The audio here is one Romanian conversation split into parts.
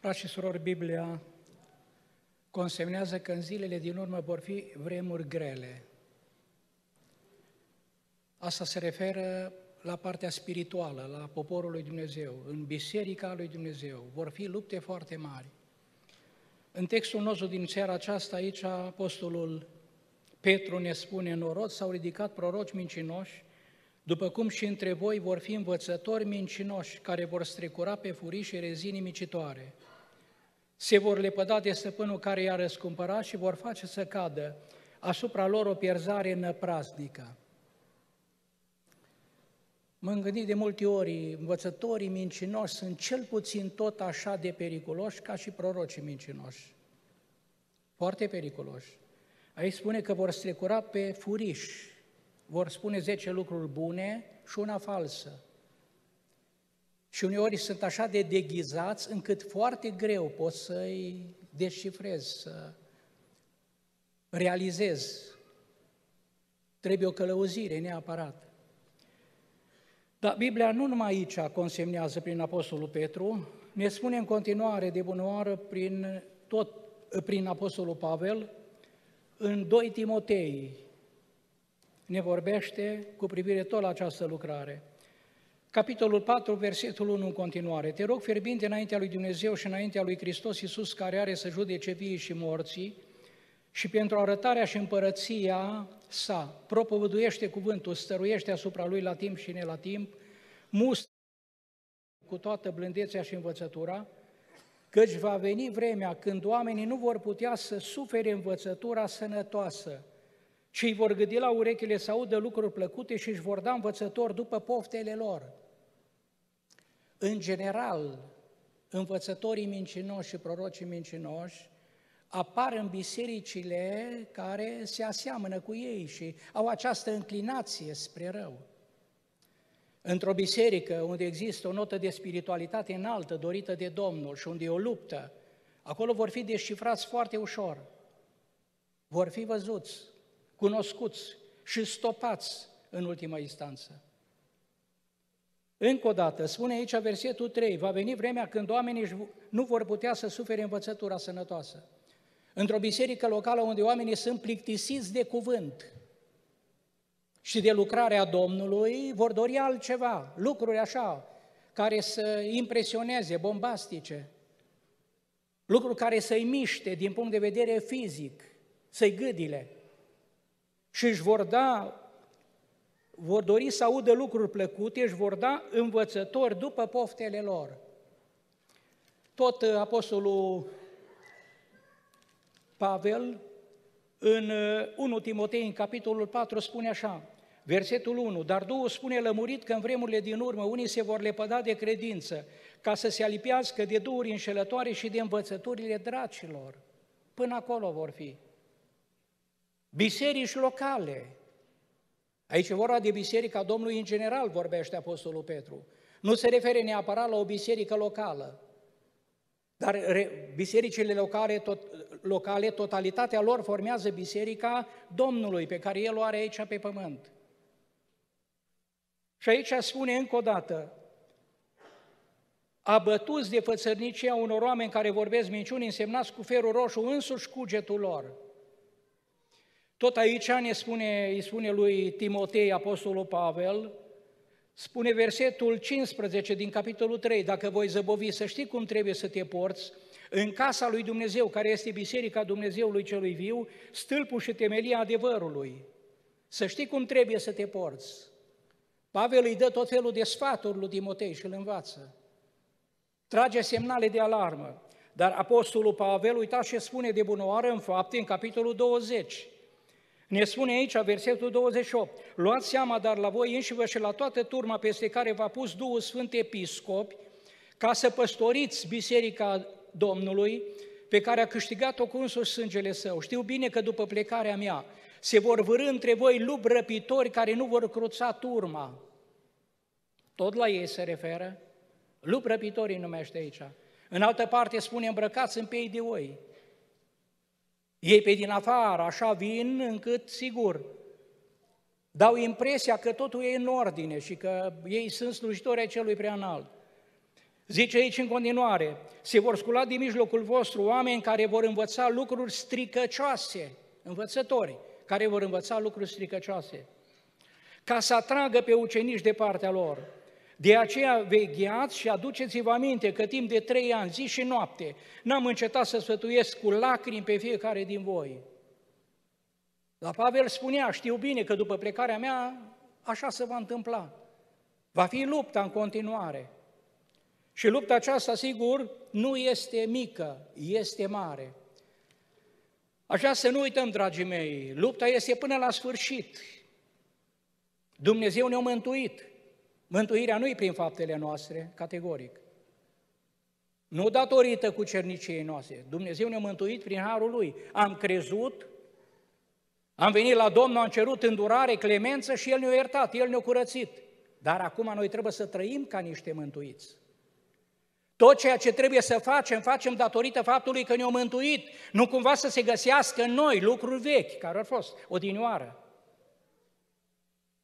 Frați și surori, Biblia consemnează că în zilele din urmă vor fi vremuri grele. Asta se referă la partea spirituală, la poporul lui Dumnezeu, în biserica lui Dumnezeu. Vor fi lupte foarte mari. În textul nostru din seara aceasta, aici, Apostolul Petru ne spune, în orod s-au ridicat proroci mincinoși, după cum și între voi vor fi învățători mincinoși care vor strecura pe furii și rezini nimicitoare. Se vor lepăda de stăpânul care i-a răscumpărat și vor face să cadă asupra lor o pierzare năpraznică. M-am gândit de multe ori, învățătorii mincinoși sunt cel puțin tot așa de periculoși ca și prorocii mincinoși. Foarte periculoși. Aici spune că vor strecura pe furiș, vor spune 10 lucruri bune și una falsă. Și uneori sunt așa de deghizați încât foarte greu poți să-i descifrezi, să realizezi. Trebuie o călăuzire neapărat. Dar Biblia nu numai aici consemnează prin Apostolul Petru, ne spune în continuare de bunoară prin, tot, prin Apostolul Pavel, în 2 Timotei ne vorbește cu privire tot la această lucrare. Capitolul 4, versetul 1 în continuare. Te rog fierbinte înaintea lui Dumnezeu și înaintea lui Hristos Iisus, care are să judece vii și morții, și pentru arătarea și împărăția sa, propovăduiește cuvântul, stăruiește asupra lui la timp și ne la timp, must cu toată blândețea și învățătura, căci va veni vremea când oamenii nu vor putea să sufere învățătura sănătoasă, ci îi vor gâdi la urechile să audă lucruri plăcute și își vor da învățători după poftele lor. În general, învățătorii mincinoși și prorocii mincinoși apar în bisericile care se aseamănă cu ei și au această înclinație spre rău. Într-o biserică unde există o notă de spiritualitate înaltă, dorită de Domnul și unde e o luptă, acolo vor fi descifrați foarte ușor. Vor fi văzuți, cunoscuți și stopați în ultima instanță. Încă o dată, spune aici versetul 3, va veni vremea când oamenii nu vor putea să sufere învățătura sănătoasă. Într-o biserică locală unde oamenii sunt plictisiți de cuvânt și de lucrarea Domnului, vor dori altceva, lucruri așa, care să impresioneze, bombastice, lucruri care să-i miște din punct de vedere fizic, să-i gâdile. Și își vor da, vor dori să audă lucruri plăcute, își vor da învățători după poftele lor. Tot Apostolul Pavel, în 1 uh, Timotei, în capitolul 4, spune așa, versetul 1, dar Duhul spune lămurit că în vremurile din urmă unii se vor lepăda de credință, ca să se alipiască de duhuri înșelătoare și de învățăturile dracilor. Până acolo vor fi. Biserici locale. Aici e vorba de biserica Domnului în general, vorbește Apostolul Petru. Nu se refere neapărat la o biserică locală. Dar bisericile locale, tot, locale, totalitatea lor formează biserica Domnului, pe care El o are aici pe pământ. Și aici spune încă o dată, abătuți de fățărnicia unor oameni care vorbesc minciuni, însemnați cu ferul roșu însuși cugetul lor. Tot aici ne spune, îi spune lui Timotei, Apostolul Pavel, Spune versetul 15 din capitolul 3, dacă voi zăbovi să știi cum trebuie să te porți, în casa lui Dumnezeu, care este Biserica Dumnezeului celui viu, stâlpul și temelia adevărului. Să știi cum trebuie să te porți. Pavel îi dă tot felul de sfaturi lui Timotei și îl învață. Trage semnale de alarmă. Dar Apostolul Pavel, uitați ce spune de bunoară în fapte, în capitolul 20. Ne spune aici, versetul 28, luați seama dar la voi înși vă și la toată turma peste care v-a pus Duhul Sfânt Episcopi, ca să păstoriți biserica Domnului, pe care a câștigat-o cu însuși sângele său. Știu bine că după plecarea mea se vor vârâ între voi lupi răpitori care nu vor cruța turma. Tot la ei se referă. Lup răpitorii numește aici. În altă parte spune îmbrăcați în pei de oi. Ei pe din afară așa vin încât, sigur, dau impresia că totul e în ordine și că ei sunt slujitori ai celui prea înalt. Zice aici în continuare, se vor scula din mijlocul vostru oameni care vor învăța lucruri stricăcioase, învățători, care vor învăța lucruri stricăcioase, ca să atragă pe ucenici de partea lor. De aceea vegheați și aduceți-vă aminte că timp de trei ani, zi și noapte, n-am încetat să sfătuiesc cu lacrimi pe fiecare din voi. La Pavel spunea, știu bine că după plecarea mea așa se va întâmpla. Va fi lupta în continuare. Și lupta aceasta, sigur, nu este mică, este mare. Așa să nu uităm, dragii mei, lupta este până la sfârșit. Dumnezeu ne-a mântuit. Mântuirea nu e prin faptele noastre, categoric. Nu datorită cu cerniciei noastre. Dumnezeu ne-a mântuit prin harul Lui. Am crezut, am venit la Domnul, am cerut îndurare, clemență și El ne-a iertat, El ne-a curățit. Dar acum noi trebuie să trăim ca niște mântuiți. Tot ceea ce trebuie să facem, facem datorită faptului că ne-au mântuit, nu cumva să se găsească în noi lucruri vechi, care au fost odinioară.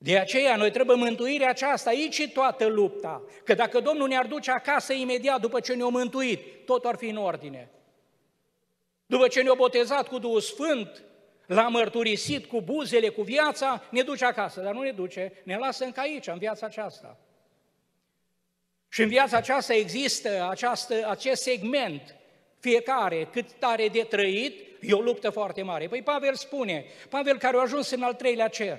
De aceea noi trebuie mântuirea aceasta, aici e toată lupta. Că dacă Domnul ne-ar duce acasă imediat după ce ne-a mântuit, tot ar fi în ordine. După ce ne-a botezat cu Duhul Sfânt, l-a mărturisit cu buzele, cu viața, ne duce acasă, dar nu ne duce, ne lasă încă aici, în viața aceasta. Și în viața aceasta există această, acest segment, fiecare cât are de trăit, e o luptă foarte mare. Păi Pavel spune, Pavel care a ajuns în al treilea cer,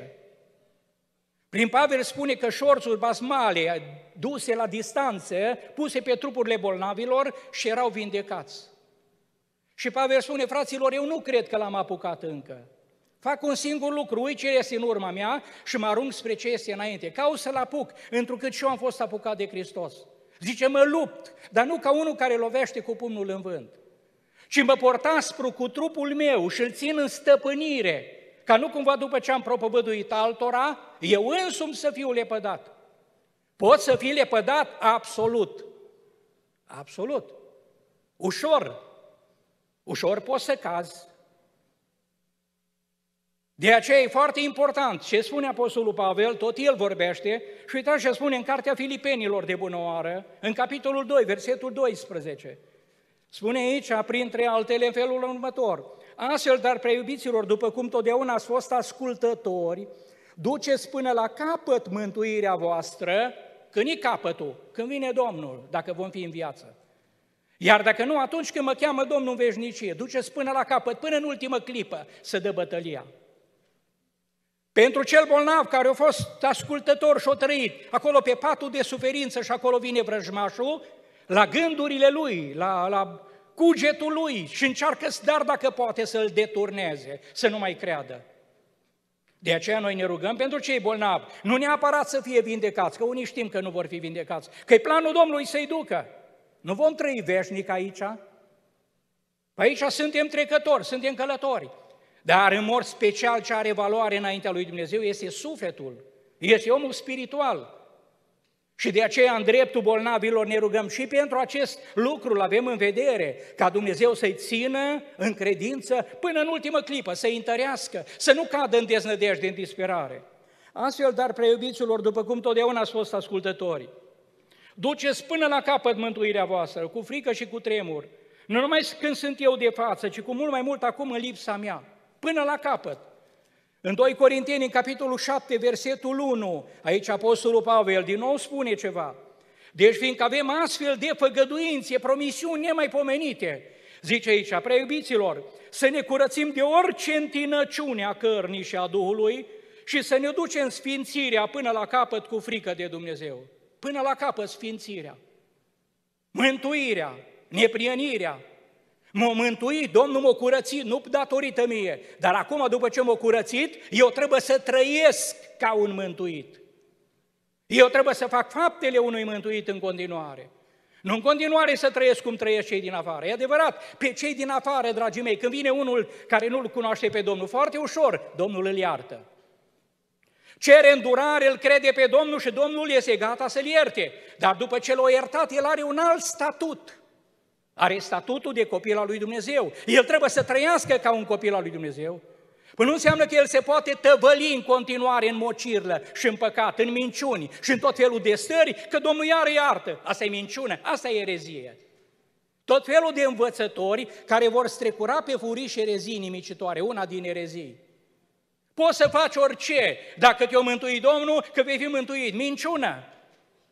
prin Pavel spune că șorțuri basmale duse la distanță, puse pe trupurile bolnavilor și erau vindecați. Și Pavel spune, fraților, eu nu cred că l-am apucat încă. Fac un singur lucru, uit ce este în urma mea și mă arunc spre ce este înainte. Caut să-l apuc, întrucât și eu am fost apucat de Hristos. Zice, mă lupt, dar nu ca unul care lovește cu pumnul în vânt, ci mă port aspru cu trupul meu și îl țin în stăpânire, ca nu cumva după ce am propovăduit altora, eu însumi să fiu lepădat. Pot să fii lepădat? Absolut. Absolut. Ușor. Ușor poți să cazi, de aceea e foarte important ce spune Apostolul Pavel, tot el vorbește, și uitați ce spune în Cartea Filipenilor de bună oară, în capitolul 2, versetul 12. Spune aici, printre altele, în felul următor. Astfel, dar preiubiților, după cum totdeauna ați fost ascultători, duceți până la capăt mântuirea voastră, când e capătul, când vine Domnul, dacă vom fi în viață. Iar dacă nu, atunci când mă cheamă Domnul în veșnicie, duceți până la capăt, până în ultimă clipă, să dă bătălia. Pentru cel bolnav care a fost ascultător și a trăit acolo pe patul de suferință și acolo vine vrăjmașul, la gândurile lui, la, la cugetul lui și încearcă, dar dacă poate să-l deturneze, să nu mai creadă. De aceea noi ne rugăm pentru cei bolnavi, nu neapărat să fie vindecați, că unii știm că nu vor fi vindecați, că e planul Domnului să-i ducă. Nu vom trăi veșnic aici? Aici suntem trecători, suntem călători. Dar în mod special ce are valoare înaintea lui Dumnezeu este sufletul, este omul spiritual. Și de aceea în dreptul bolnavilor ne rugăm și pentru acest lucru îl avem în vedere, ca Dumnezeu să-i țină în credință până în ultimă clipă, să-i întărească, să nu cadă în deznădejde, în disperare. Astfel, dar preiubiților, după cum totdeauna ați fost ascultători, duceți până la capăt mântuirea voastră, cu frică și cu tremur, nu numai când sunt eu de față, ci cu mult mai mult acum în lipsa mea până la capăt. În 2 Corinteni, în capitolul 7, versetul 1, aici Apostolul Pavel din nou spune ceva. Deci fiindcă avem astfel de făgăduințe, promisiuni nemaipomenite, zice aici, preiubiților, să ne curățim de orice întinăciune a cărnii și a Duhului și să ne ducem sfințirea până la capăt cu frică de Dumnezeu. Până la capăt sfințirea, mântuirea, neprienirea, M-a mântuit, Domnul m-a curățit, nu datorită mie, dar acum după ce m-a curățit, eu trebuie să trăiesc ca un mântuit. Eu trebuie să fac faptele unui mântuit în continuare. Nu în continuare să trăiesc cum trăiesc cei din afară. E adevărat, pe cei din afară, dragii mei, când vine unul care nu-L cunoaște pe Domnul, foarte ușor, Domnul îl iartă. Cere îndurare, îl crede pe Domnul și Domnul este gata să-l ierte. Dar după ce l-a iertat, el are un alt statut. Are statutul de copil al lui Dumnezeu. El trebuie să trăiască ca un copil al lui Dumnezeu. Păi nu înseamnă că el se poate tăvăli în continuare în mocirlă și în păcat, în minciuni și în tot felul de stări, că Domnul iară iartă. Asta e minciună, asta e erezie. Tot felul de învățători care vor strecura pe furiș erezii nimicitoare, una din erezii. Poți să faci orice, dacă te-o mântui Domnul, că vei fi mântuit. Minciună!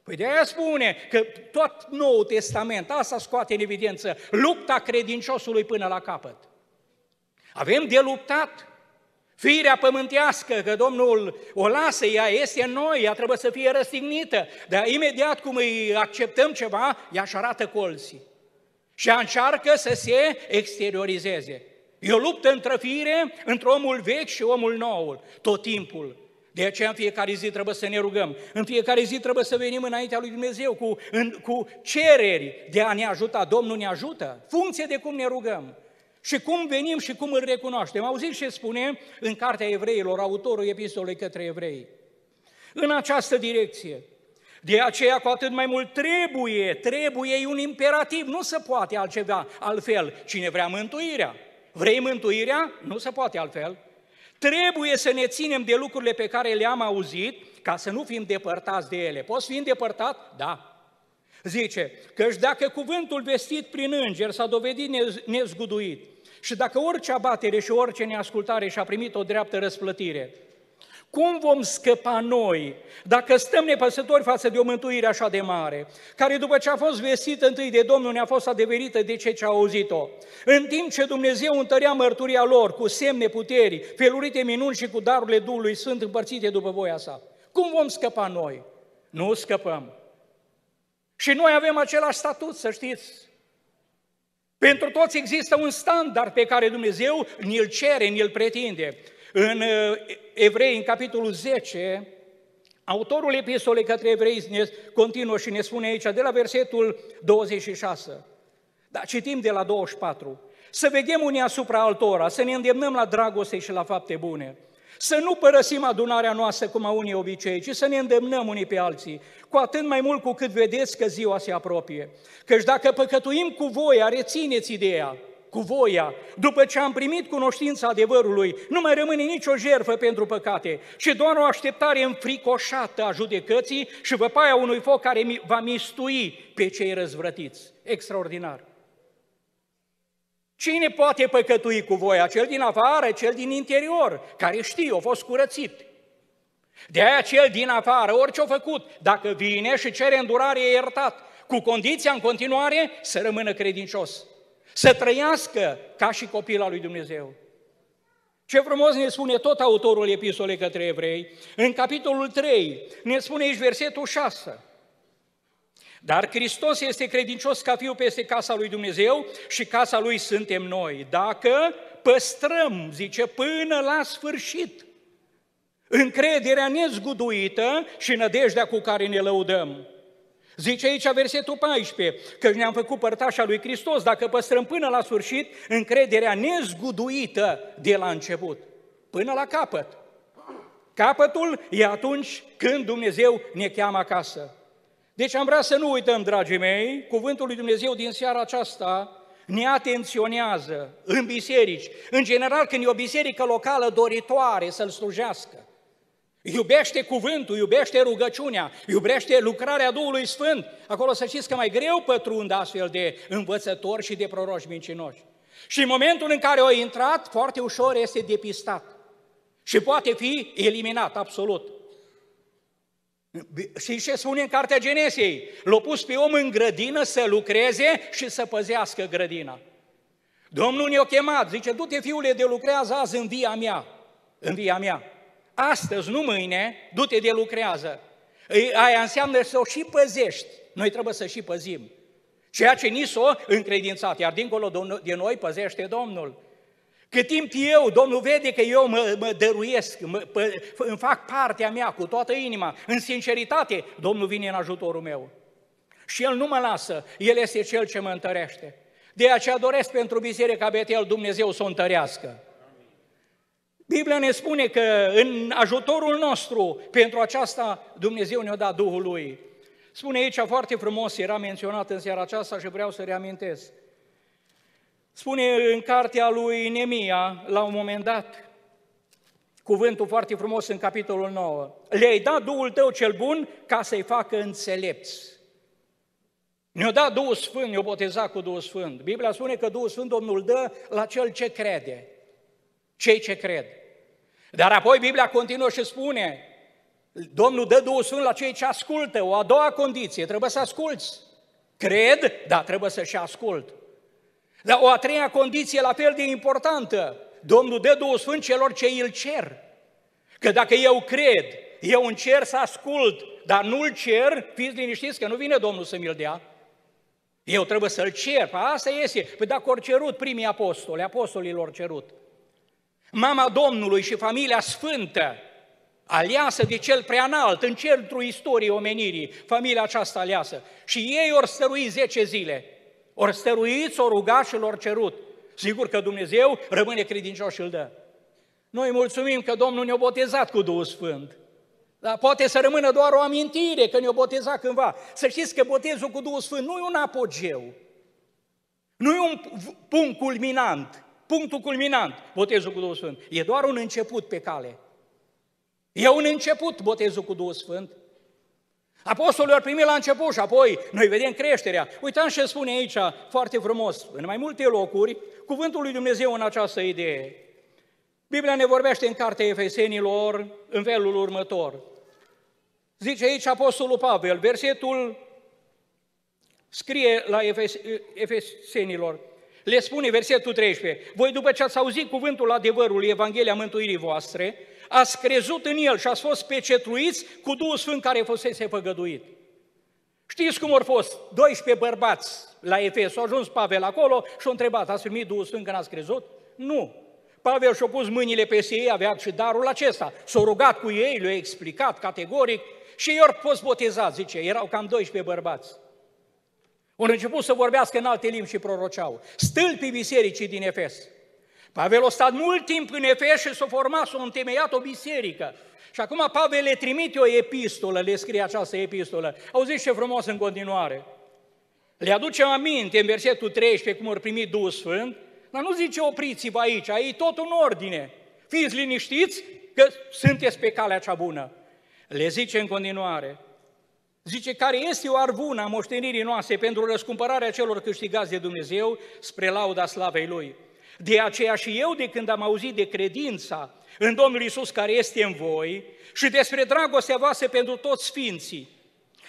Păi de aia spune că tot Noul Testament, asta scoate în evidență, lupta credinciosului până la capăt. Avem de luptat. Firea pământească, că Domnul o lasă, ea este în noi, ea trebuie să fie răstignită, dar imediat cum îi acceptăm ceva, ea își arată colții. Și ea încearcă să se exteriorizeze. E o luptă între fire, între omul vechi și omul nou, tot timpul. De aceea în fiecare zi trebuie să ne rugăm. În fiecare zi trebuie să venim înaintea lui Dumnezeu cu, în, cu cereri de a ne ajuta. Domnul ne ajută, funcție de cum ne rugăm. Și cum venim și cum îl recunoaștem. Auziți ce spune în Cartea Evreilor, autorul epistolei către evrei. În această direcție. De aceea, cu atât mai mult trebuie, trebuie, e un imperativ, nu se poate altceva, altfel. Cine vrea mântuirea, vrei mântuirea, nu se poate altfel. Trebuie să ne ținem de lucrurile pe care le-am auzit, ca să nu fim depărtați de ele. Poți fi îndepărtat? Da. Zice, căci dacă cuvântul vestit prin înger s-a dovedit nezguduit și dacă orice abatere și orice neascultare și-a primit o dreaptă răsplătire, cum vom scăpa noi dacă stăm nepăsători față de o mântuire așa de mare, care după ce a fost vestită întâi de Domnul ne-a fost adeverită de ce ce a auzit-o? În timp ce Dumnezeu întărea mărturia lor cu semne puteri, felurite minuni și cu darurile Duhului Sfânt împărțite după voia sa. Cum vom scăpa noi? Nu scăpăm. Și noi avem același statut, să știți. Pentru toți există un standard pe care Dumnezeu ni-l cere, ni-l pretinde. În uh, Evrei, în capitolul 10, autorul epistolei către evrei ne continuă și ne spune aici, de la versetul 26, dar citim de la 24, să veghem unii asupra altora, să ne îndemnăm la dragoste și la fapte bune, să nu părăsim adunarea noastră cum a unii obicei, ci să ne îndemnăm unii pe alții, cu atât mai mult cu cât vedeți că ziua se apropie. Căci dacă păcătuim cu voia, rețineți ideea, cu voia, după ce am primit cunoștința adevărului, nu mai rămâne nicio jertfă pentru păcate, ci doar o așteptare înfricoșată a judecății și văpaia unui foc care va mistui pe cei răzvrătiți. Extraordinar! Cine poate păcătui cu voia? Cel din afară, cel din interior, care știe, a fost curățit. De aia cel din afară, orice a făcut, dacă vine și cere îndurare, e iertat, cu condiția în continuare să rămână credincios. Să trăiască ca și copil al lui Dumnezeu. Ce frumos ne spune tot autorul epistolei către evrei, în capitolul 3, ne spune aici versetul 6. Dar Hristos este credincios ca fiu peste casa lui Dumnezeu și casa lui suntem noi, dacă păstrăm, zice, până la sfârșit, încrederea nezguduită și nădejdea cu care ne lăudăm. Zice aici versetul 14, că ne-am făcut părtașa lui Hristos dacă păstrăm până la sfârșit încrederea nezguduită de la început, până la capăt. Capătul e atunci când Dumnezeu ne cheamă acasă. Deci am vrea să nu uităm, dragii mei, cuvântul lui Dumnezeu din seara aceasta ne atenționează în biserici. În general, când e o biserică locală doritoare să-L slujească, Iubește cuvântul, iubește rugăciunea, iubește lucrarea Duhului Sfânt. Acolo să știți că mai greu pătrund astfel de învățători și de proroși mincinoși. Și în momentul în care au intrat, foarte ușor este depistat. Și poate fi eliminat, absolut. Și ce spune în Cartea Genesei? L-a pus pe om în grădină să lucreze și să păzească grădina. Domnul ne-a chemat, zice, du-te fiule de lucrează azi în via mea, în via mea. Astăzi, nu mâine, du-te de lucrează. Aia înseamnă să o și păzești. Noi trebuie să și păzim. Ceea ce ni s-o încredințat, iar dincolo de noi păzește Domnul. Cât timp eu, Domnul vede că eu mă, mă dăruiesc, mă, pă, îmi fac partea mea cu toată inima, în sinceritate, Domnul vine în ajutorul meu. Și El nu mă lasă, El este Cel ce mă întărește. De aceea doresc pentru Biserica Betel Dumnezeu să o întărească. Biblia ne spune că în ajutorul nostru pentru aceasta Dumnezeu ne-a dat Duhul Lui. Spune aici foarte frumos, era menționat în seara aceasta și vreau să reamintesc. Spune în cartea lui Nemia, la un moment dat, cuvântul foarte frumos în capitolul 9. Le-ai dat Duhul tău cel bun ca să-i facă înțelepți. Ne-a dat Duhul Sfânt, ne-a botezat cu Duhul Sfânt. Biblia spune că Duhul Sfânt Domnul dă la cel ce crede, cei ce cred. Dar apoi Biblia continuă și spune, Domnul dă Duhul Sfânt la cei ce ascultă, o a doua condiție, trebuie să asculți. Cred, dar trebuie să și ascult. Dar o a treia condiție la fel de importantă, Domnul dă Duhul Sfânt celor ce îl cer. Că dacă eu cred, eu încerc să ascult, dar nu-l cer, fiți liniștiți că nu vine Domnul să mi-l dea. Eu trebuie să-l cer, păi asta este. Păi dacă ori cerut primii apostoli, apostolilor cerut. Mama Domnului și familia sfântă, aliasă de cel preanalt, în centrul istoriei omenirii, familia aceasta aliasă. Și ei ori stăruit 10 zile, ori stăruit, ori rugat și l-or cerut. Sigur că Dumnezeu rămâne credincios și îl dă. Noi mulțumim că Domnul ne-a botezat cu Duhul Sfânt. Dar poate să rămână doar o amintire că ne-a botezat cândva. Să știți că botezul cu Duhul Sfânt nu e un apogeu. Nu e un punct culminant. Punctul culminant, botezul cu Duhul Sfânt. E doar un început pe cale. E un început botezul cu Duhul Sfânt. Apostolul ar primi la început și apoi noi vedem creșterea. Uitați ce spune aici foarte frumos, în mai multe locuri, cuvântul lui Dumnezeu în această idee. Biblia ne vorbește în cartea Efesenilor în felul următor. Zice aici Apostolul Pavel, versetul scrie la Efes, Efesenilor, le spune versetul 13, voi după ce ați auzit cuvântul adevărului, Evanghelia mântuirii voastre, ați crezut în el și ați fost pecetruiți cu Duhul Sfânt care fusese făgăduit. Știți cum au fost 12 bărbați la Efes, au ajuns Pavel acolo și au întrebat, ați primit Duhul Sfânt când ați crezut? Nu. Pavel și-a pus mâinile pe ei, avea și darul acesta. S-a rugat cu ei, le-a explicat categoric și ei au fost botezați, zice, erau cam 12 bărbați. Au început să vorbească în alte limbi și proroceau. Stâlpii bisericii din Efes. Pavel a stat mult timp în Efes și s-a format, s-a întemeiat o biserică. Și acum Pavel le trimite o epistolă, le scrie această epistolă. Auziți ce frumos în continuare. Le aduce aminte în versetul 13 cum au primit Duhul Sfânt, dar nu zice opriți-vă aici, e tot în ordine. Fiți liniștiți că sunteți pe calea cea bună. Le zice în continuare, zice, care este o arvună a moștenirii noastre pentru răscumpărarea celor câștigați de Dumnezeu spre lauda slavei Lui. De aceea și eu, de când am auzit de credința în Domnul Isus care este în voi și despre dragostea voastră pentru toți sfinții,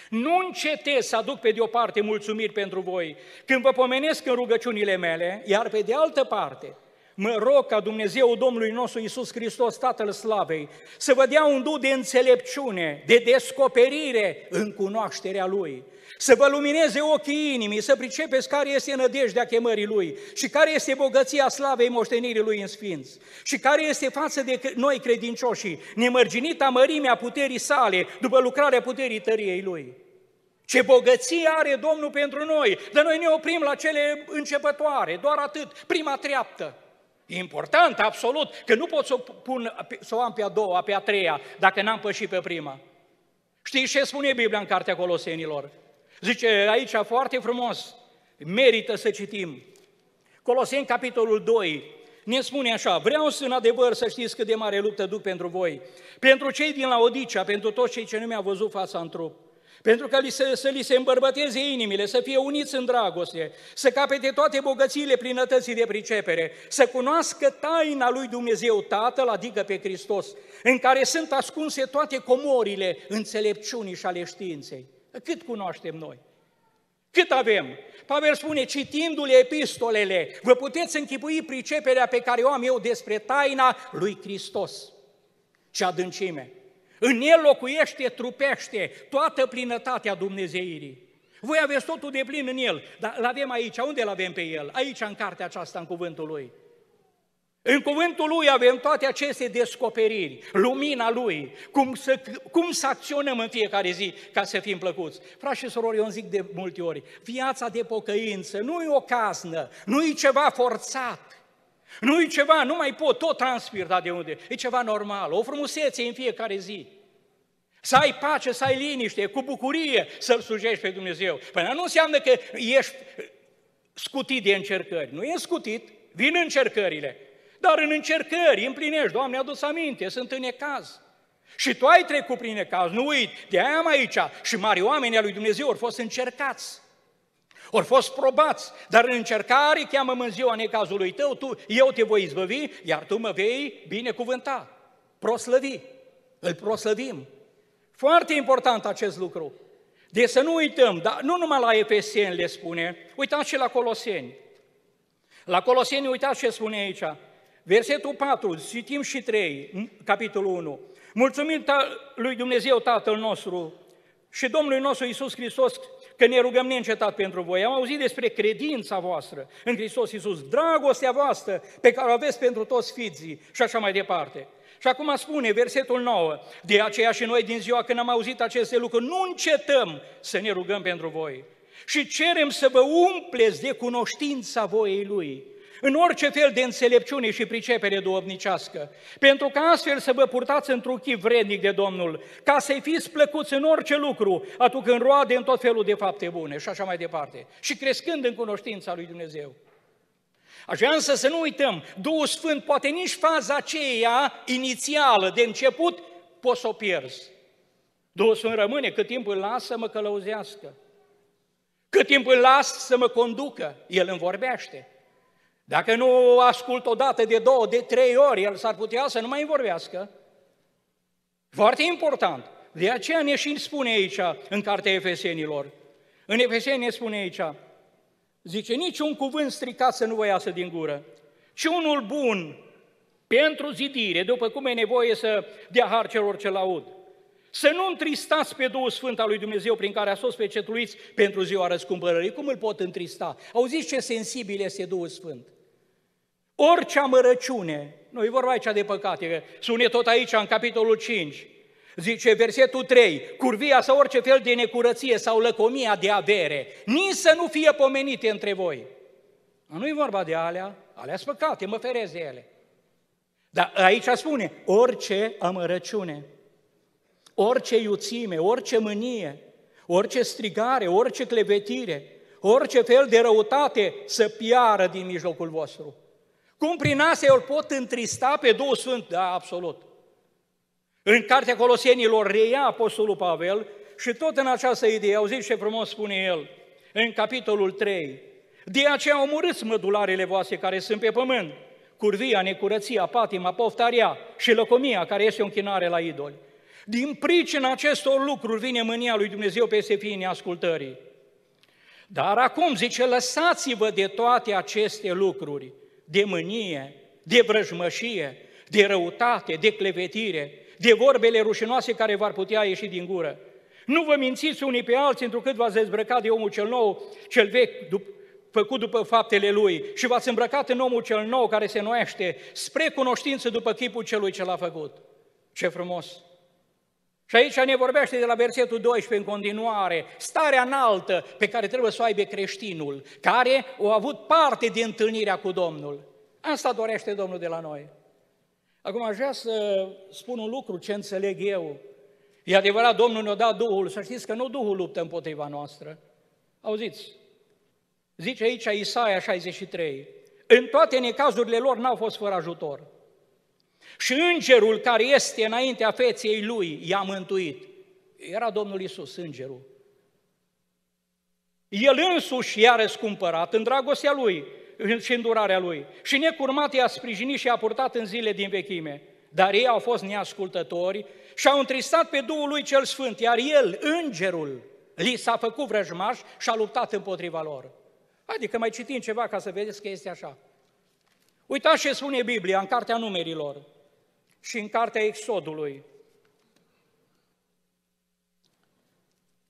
nu încetez să aduc pe de o parte mulțumiri pentru voi când vă pomenesc în rugăciunile mele, iar pe de altă parte mă rog ca Dumnezeu Domnului nostru Isus Hristos, Tatăl Slavei, să vă dea un duh de înțelepciune, de descoperire în cunoașterea Lui, să vă lumineze ochii inimii, să pricepeți care este nădejdea chemării Lui și care este bogăția slavei moștenirii Lui în sfinți și care este față de noi credincioșii, nemărginita mărimea puterii sale după lucrarea puterii tăriei Lui. Ce bogăție are Domnul pentru noi, dar noi ne oprim la cele începătoare, doar atât, prima treaptă. E important, absolut, că nu pot să o, pun, să o am pe a doua, pe a treia, dacă n-am pășit pe prima. Știți ce spune Biblia în Cartea Colosenilor? Zice aici foarte frumos, merită să citim. Coloseni, capitolul 2, ne spune așa, vreau să în adevăr să știți cât de mare luptă duc pentru voi, pentru cei din Laodicea, pentru toți cei ce nu mi-au văzut fața în trup, pentru că li se, să li se îmbărbăteze inimile, să fie uniți în dragoste, să capete toate bogățiile plinătății de pricepere, să cunoască taina lui Dumnezeu Tatăl, adică pe Hristos, în care sunt ascunse toate comorile înțelepciunii și ale științei. Cât cunoaștem noi? Cât avem? Pavel spune, citindu-le epistolele, vă puteți închipui priceperea pe care o am eu despre taina lui Hristos și adâncime. În el locuiește, trupește toată plinătatea Dumnezeirii. Voi aveți totul de plin în el, dar îl avem aici. Unde îl avem pe el? Aici, în cartea aceasta, în cuvântul lui. În cuvântul lui avem toate aceste descoperiri, lumina lui, cum să, cum să acționăm în fiecare zi ca să fim plăcuți. Frați și sorori, eu îmi zic de multe ori, viața de pocăință nu e o casnă, nu e ceva forțat, nu e ceva, nu mai pot, tot transpir, dar de unde? E ceva normal, o frumusețe în fiecare zi. Să ai pace, să ai liniște, cu bucurie să-L slujești pe Dumnezeu. Păi nu înseamnă că ești scutit de încercări. Nu e scutit, vin încercările. Dar în încercări împlinești, Doamne, adus aminte, sunt în necaz. Și tu ai trecut prin necaz, nu uit, de aia am aici. Și mari oameni al lui Dumnezeu au fost încercați. Au fost probați, dar în încercare cheamă în ziua necazului tău, tu, eu te voi izbăvi, iar tu mă vei binecuvânta, proslăvi. Îl proslăvim. Foarte important acest lucru. De să nu uităm, dar nu numai la Efeseni le spune, uitați și la Coloseni. La Coloseni, uitați ce spune aici, versetul 4, citim și 3, capitolul 1. Mulțumim lui Dumnezeu Tatăl nostru și Domnului nostru Iisus Hristos că ne rugăm neîncetat pentru voi. Am auzit despre credința voastră în Hristos Iisus, dragostea voastră pe care o aveți pentru toți fiții și așa mai departe. Și acum spune versetul 9, de aceea și noi din ziua când am auzit aceste lucruri, nu încetăm să ne rugăm pentru voi și cerem să vă umpleți de cunoștința voiei Lui, în orice fel de înțelepciune și pricepere duovnicească, pentru ca astfel să vă purtați într-un chip vrednic de Domnul, ca să-i fiți plăcuți în orice lucru, aducând roade în tot felul de fapte bune și așa mai departe, și crescând în cunoștința lui Dumnezeu. Aș vrea însă să nu uităm, Duhul Sfânt poate nici faza aceea inițială de început poți să o pierzi. Duhul Sfânt rămâne cât timp îl las să mă călăuzească. Cât timp îl las să mă conducă, El îmi vorbește. Dacă nu ascult o dată de două, de trei ori, El s-ar putea să nu mai vorbească. Foarte important. De aceea ne și spune aici, în Cartea Efesenilor. În Efeseni ne spune aici, Zice, niciun cuvânt stricat să nu vă iasă din gură, ci unul bun pentru zidire, după cum e nevoie să dea har celor ce laud. Să nu întristați pe Duhul Sfânt al lui Dumnezeu prin care a fost pecetuiți pentru ziua răscumpărării. Cum îl pot întrista? Auziți ce sensibil este Duhul Sfânt. Orice amărăciune, nu e vorba aici de păcate, că sune tot aici în capitolul 5, Zice versetul 3, curvia sau orice fel de necurăție sau lăcomia de avere, nici să nu fie pomenite între voi. Nu e vorba de alea, alea sunt păcate, mă ferez de ele. Dar aici spune, orice amărăciune, orice iuțime, orice mânie, orice strigare, orice clevetire, orice fel de răutate să piară din mijlocul vostru. Cum prin astea îl pot întrista pe Duhul Sfânt? Da, absolut. În Cartea Colosienilor reia Apostolul Pavel și tot în această idee, auziți ce frumos spune el, în capitolul 3, de aceea omorâți mădularele voastre care sunt pe pământ, curvia, necurăția, patima, poftaria și lăcomia care este o închinare la idoli. Din pricina acestor lucruri vine mânia lui Dumnezeu peste fiii neascultării. Dar acum, zice, lăsați-vă de toate aceste lucruri, de mânie, de vrăjmășie, de răutate, de clevetire, de vorbele rușinoase care v-ar putea ieși din gură. Nu vă mințiți unii pe alții, întrucât v-ați dezbrăcat de omul cel nou, cel vechi, dup- făcut după faptele lui și v-ați îmbrăcat în omul cel nou care se noiește spre cunoștință după chipul celui ce l-a făcut. Ce frumos! Și aici ne vorbește de la versetul 12 în continuare, starea înaltă pe care trebuie să o aibă creștinul, care a avut parte din întâlnirea cu Domnul. Asta dorește Domnul de la noi. Acum aș vrea să spun un lucru ce înțeleg eu. E adevărat, Domnul ne-a dat Duhul, să știți că nu Duhul luptă împotriva noastră. Auziți, zice aici Isaia 63, în toate necazurile lor n-au fost fără ajutor. Și îngerul care este înaintea feței lui i-a mântuit. Era Domnul Isus, îngerul. El însuși i-a răscumpărat în dragostea lui și îndurarea lui. Și necurmat i-a sprijinit și i-a purtat în zile din vechime. Dar ei au fost neascultători și au întristat pe Duhul lui cel Sfânt, iar el, îngerul, li s-a făcut vrăjmaș și a luptat împotriva lor. Adică mai citim ceva ca să vedeți că este așa. Uitați ce spune Biblia în Cartea Numerilor și în Cartea Exodului.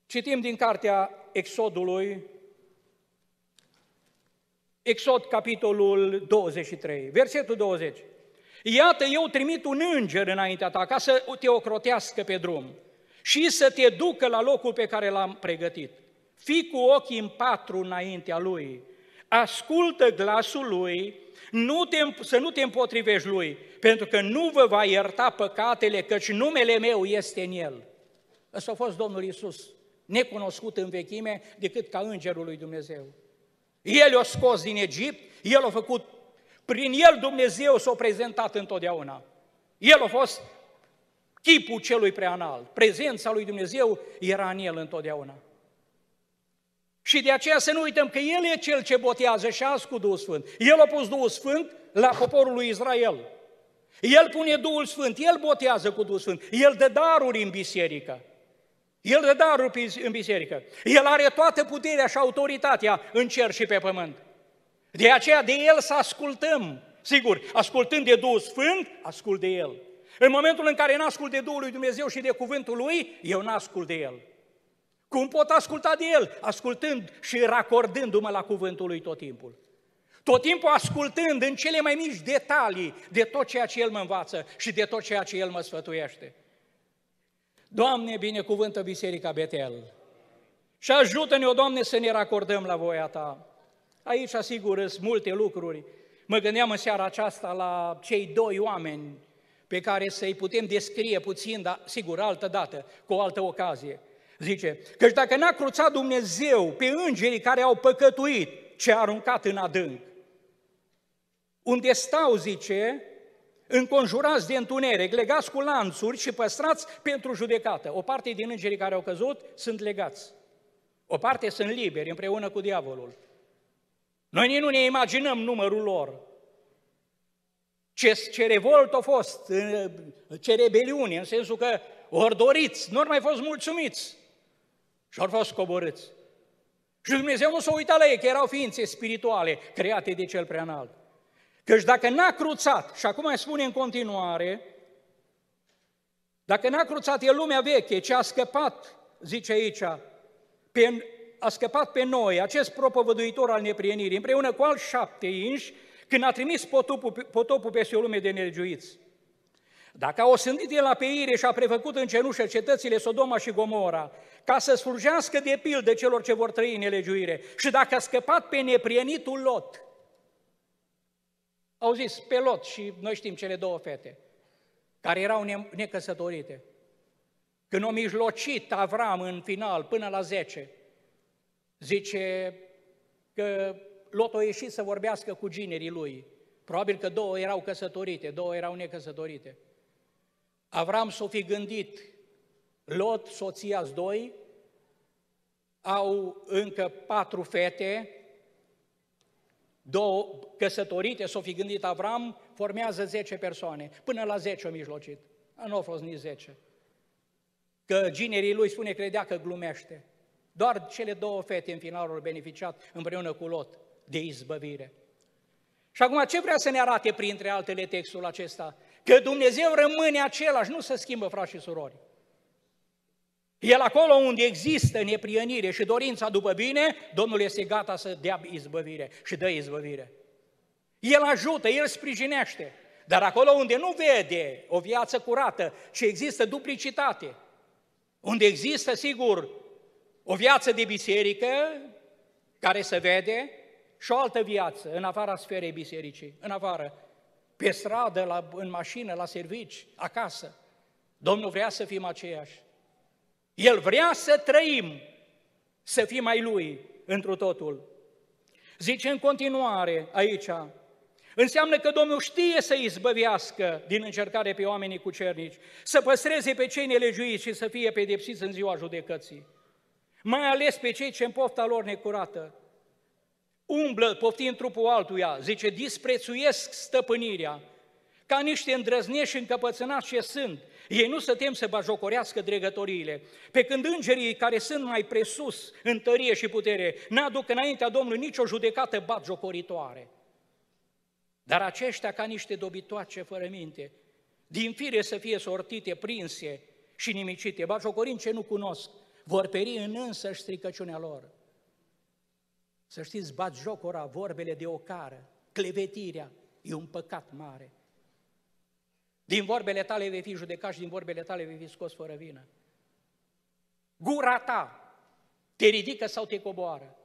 Citim din Cartea Exodului, Exod, capitolul 23, versetul 20. Iată, eu trimit un înger înaintea ta ca să te ocrotească pe drum și să te ducă la locul pe care l-am pregătit. Fii cu ochii în patru înaintea lui, ascultă glasul lui, nu te, să nu te împotrivești lui, pentru că nu vă va ierta păcatele, căci numele meu este în el. Ăsta a fost Domnul Isus, necunoscut în vechime decât ca îngerul lui Dumnezeu. El i-a scos din Egipt, el a făcut Prin el Dumnezeu s-a prezentat întotdeauna. El a fost chipul celui preanal. Prezența lui Dumnezeu era în el întotdeauna. Și de aceea să nu uităm că El e Cel ce botează și azi cu Duhul Sfânt. El a pus Duhul Sfânt la poporul lui Israel. El pune Duhul Sfânt, El botează cu Duhul Sfânt, El dă daruri în biserică. El dă daruri în biserică. El are toată puterea și autoritatea în cer și pe pământ. De aceea de El să ascultăm. Sigur, ascultând de Duhul Sfânt, ascult de El. În momentul în care n-ascult de Duhul lui Dumnezeu și de cuvântul Lui, eu n-ascult de El. Cum pot asculta de El? Ascultând și racordându-mă la cuvântul Lui tot timpul. Tot timpul ascultând în cele mai mici detalii de tot ceea ce El mă învață și de tot ceea ce El mă sfătuiește. Doamne, binecuvântă Biserica Betel și ajută-ne, o Doamne, să ne racordăm la voia Ta. Aici, asigur, sunt multe lucruri. Mă gândeam în seara aceasta la cei doi oameni pe care să-i putem descrie puțin, dar sigur, altă dată, cu o altă ocazie. Zice, căci dacă n-a cruțat Dumnezeu pe îngerii care au păcătuit ce a aruncat în adânc, unde stau, zice, înconjurați de întuneric, legați cu lanțuri și păstrați pentru judecată. O parte din îngerii care au căzut sunt legați. O parte sunt liberi împreună cu diavolul. Noi nici nu ne imaginăm numărul lor. Ce, ce revolt a fost, ce rebeliune, în sensul că ori doriți, nu ori mai fost mulțumiți și au fost coborâți. Și Dumnezeu nu s-a uitat la ei, că erau ființe spirituale create de cel preanalt. Căci dacă n-a cruțat, și acum mai spune în continuare, dacă n-a cruțat e lumea veche, ce a scăpat, zice aici, pe, a scăpat pe noi, acest propovăduitor al neprienirii, împreună cu alți șapte inși, când a trimis potopul, potopul peste o lume de nelegiuiți. Dacă a osândit el la peire și a prefăcut în cenușă cetățile Sodoma și Gomora, ca să slujească de pildă celor ce vor trăi în nelegiuire, și dacă a scăpat pe neprienitul Lot, au zis pe Lot și noi știm cele două fete, care erau necăsătorite. Când o mijlocit Avram în final, până la 10, zice că Lot a ieșit să vorbească cu ginerii lui. Probabil că două erau căsătorite, două erau necăsătorite. Avram s-o fi gândit, Lot, soția doi, au încă patru fete, două căsătorite, s-o fi gândit Avram, formează 10 persoane, până la 10 o mijlocit. Nu au fost nici 10. Că ginerii lui spune, credea că glumește. Doar cele două fete în final au beneficiat împreună cu Lot de izbăvire. Și acum ce vrea să ne arate printre altele textul acesta? Că Dumnezeu rămâne același, nu se schimbă, frați și surori. El acolo unde există neprienire și dorința după bine, Domnul este gata să dea izbăvire și dă izbăvire. El ajută, El sprijinește. Dar acolo unde nu vede o viață curată și există duplicitate, unde există, sigur, o viață de biserică care se vede și o altă viață în afara sferei bisericii, în afară, pe stradă, la, în mașină, la servici, acasă. Domnul vrea să fim aceiași. El vrea să trăim, să fim mai Lui întru totul. Zice în continuare aici, înseamnă că Domnul știe să izbăvească din încercare pe oamenii cucernici, să păstreze pe cei nelejuiți și să fie pedepsiți în ziua judecății. Mai ales pe cei ce în pofta lor necurată umblă poftind trupul altuia, zice, disprețuiesc stăpânirea, ca niște îndrăznești și încăpățânați ce sunt, ei nu se tem să bajocorească dregătoriile, pe când îngerii care sunt mai presus în tărie și putere n-aduc înaintea Domnului nicio judecată batjocoritoare. Dar aceștia ca niște dobitoace fără minte, din fire să fie sortite, prinse și nimicite, batjocorind ce nu cunosc, vor peri în însă stricăciunea lor. Să știți, bat jocora, vorbele de ocară, clevetirea, e un păcat mare. Din vorbele tale vei fi judecat și din vorbele tale vei fi scos fără vină. Gura ta te ridică sau te coboară.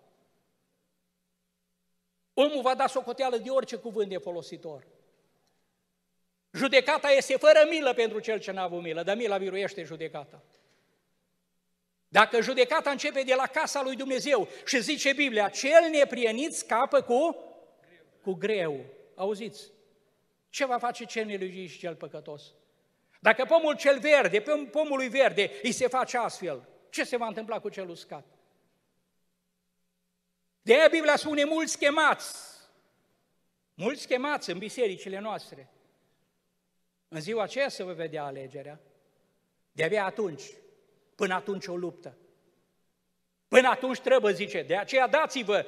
Omul va da socoteală de orice cuvânt de folositor. Judecata este fără milă pentru cel ce n-a avut milă, dar mila biruiește judecata. Dacă judecata începe de la casa lui Dumnezeu și zice Biblia, cel neprienit scapă cu, cu greu. auziți, ce va face cel nelugit și cel păcătos? Dacă pomul cel verde, pe pomului verde, îi se face astfel, ce se va întâmpla cu cel uscat? De aia Biblia spune mulți chemați, mulți chemați în bisericile noastre. În ziua aceea se va vedea alegerea. De-abia atunci, până atunci o luptă. Până atunci trebuie, zice, de aceea dați-vă.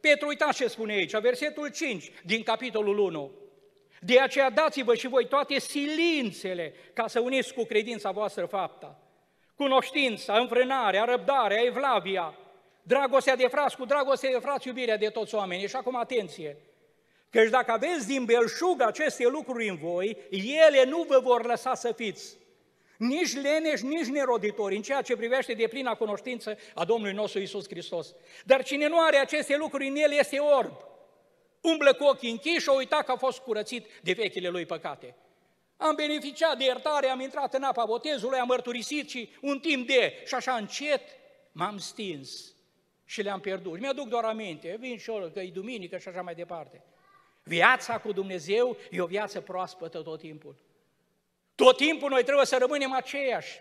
Petru, uitați ce spune aici, versetul 5 din capitolul 1. De aceea dați-vă și voi toate silințele ca să uniți cu credința voastră fapta. Cunoștința, înfrânarea, răbdarea, evlavia, dragostea de frați cu dragostea de frați, iubirea de toți oamenii. Și acum atenție, căci dacă aveți din belșug aceste lucruri în voi, ele nu vă vor lăsa să fiți nici leneși, nici neroditori, în ceea ce privește de plina cunoștință a Domnului nostru Isus Hristos. Dar cine nu are aceste lucruri în el este orb. Umblă cu ochii închiși și a uitat că a fost curățit de vechile lui păcate. Am beneficiat de iertare, am intrat în apa botezului, am mărturisit și un timp de, și așa încet m-am stins și le-am pierdut. Mi-aduc doar aminte, vin și eu, că e duminică și așa mai departe. Viața cu Dumnezeu e o viață proaspătă tot timpul. Tot timpul noi trebuie să rămânem aceiași.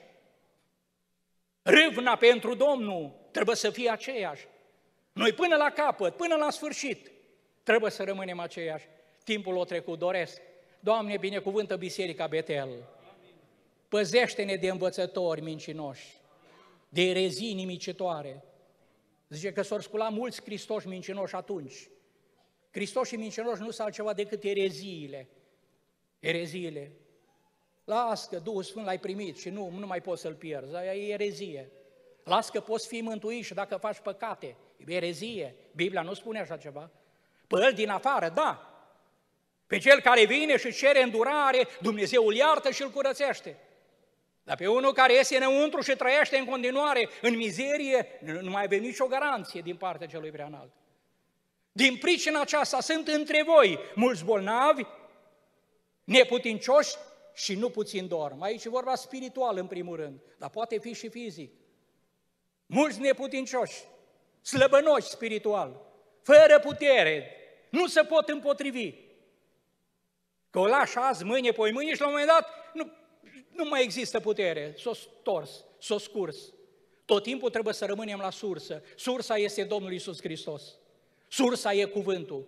Râvna pentru Domnul trebuie să fie aceeași. Noi până la capăt, până la sfârșit, trebuie să rămânem aceiași. Timpul o trecut, doresc. Doamne, binecuvântă Biserica Betel. Păzește-ne de învățători mincinoși, de erezii nimicitoare. Zice că s-au sculat mulți Hristoși mincinoși atunci. Hristoși mincinoși nu sunt altceva decât ereziile. Ereziile. Las că Duhul Sfânt l-ai primit și nu, nu mai poți să-l pierzi, aia e erezie. Las că poți fi mântuit și dacă faci păcate, e erezie. Biblia nu spune așa ceva. Pe el din afară, da. Pe cel care vine și cere îndurare, Dumnezeu îl iartă și îl curățește. Dar pe unul care iese înăuntru și trăiește în continuare în mizerie, nu mai avem nicio garanție din partea celui prea înalt. Din pricina aceasta sunt între voi mulți bolnavi, neputincioși și nu puțin dorm. Aici e vorba spiritual în primul rând, dar poate fi și fizic. Mulți neputincioși, slăbănoși spiritual, fără putere, nu se pot împotrivi. Că o lași azi, mâine, poi mâine și la un moment dat nu, nu mai există putere, s-o stors, s-o scurs. Tot timpul trebuie să rămânem la sursă. Sursa este Domnul Isus Hristos. Sursa e cuvântul.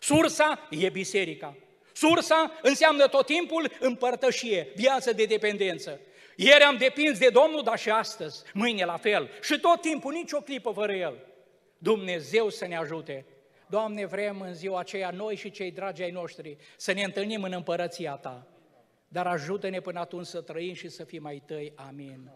Sursa e biserica. Sursa înseamnă tot timpul împărtășie, viață de dependență. Ieri am depins de Domnul, dar și astăzi, mâine la fel. Și tot timpul, nicio clipă fără El. Dumnezeu să ne ajute. Doamne, vrem în ziua aceea, noi și cei dragi ai noștri, să ne întâlnim în împărăția Ta. Dar ajută-ne până atunci să trăim și să fim mai Tăi. Amin.